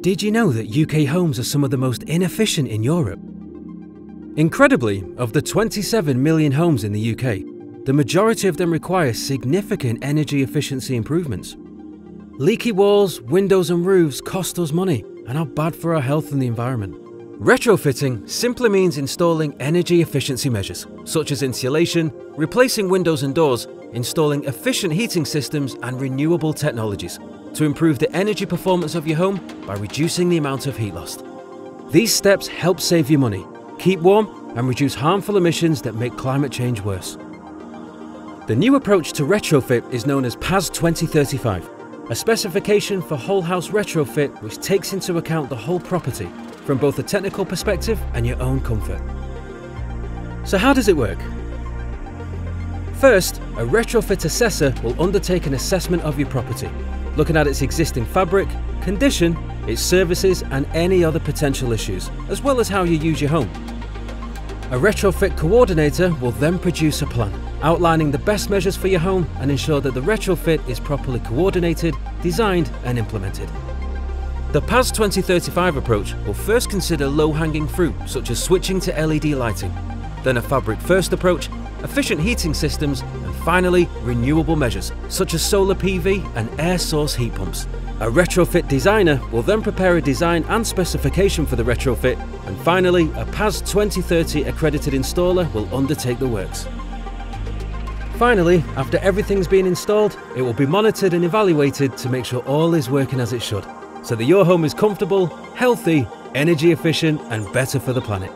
Did you know that UK homes are some of the most inefficient in Europe? Incredibly, of the 27 million homes in the UK, the majority of them require significant energy efficiency improvements. Leaky walls, windows and roofs cost us money and are bad for our health and the environment. Retrofitting simply means installing energy efficiency measures, such as insulation, replacing windows and doors, installing efficient heating systems and renewable technologies to improve the energy performance of your home by reducing the amount of heat lost. These steps help save you money, keep warm and reduce harmful emissions that make climate change worse. The new approach to retrofit is known as PAS 2035, a specification for whole house retrofit which takes into account the whole property from both a technical perspective and your own comfort. So how does it work? First, a retrofit assessor will undertake an assessment of your property looking at its existing fabric, condition, its services and any other potential issues, as well as how you use your home. A retrofit coordinator will then produce a plan, outlining the best measures for your home and ensure that the retrofit is properly coordinated, designed and implemented. The PAS 2035 approach will first consider low-hanging fruit such as switching to LED lighting, then a fabric first approach, efficient heating systems and finally, renewable measures such as solar PV and air source heat pumps. A retrofit designer will then prepare a design and specification for the retrofit, and finally, a PAS 2030 accredited installer will undertake the works. Finally, after everything's been installed, it will be monitored and evaluated to make sure all is working as it should, so that your home is comfortable, healthy, energy efficient, and better for the planet.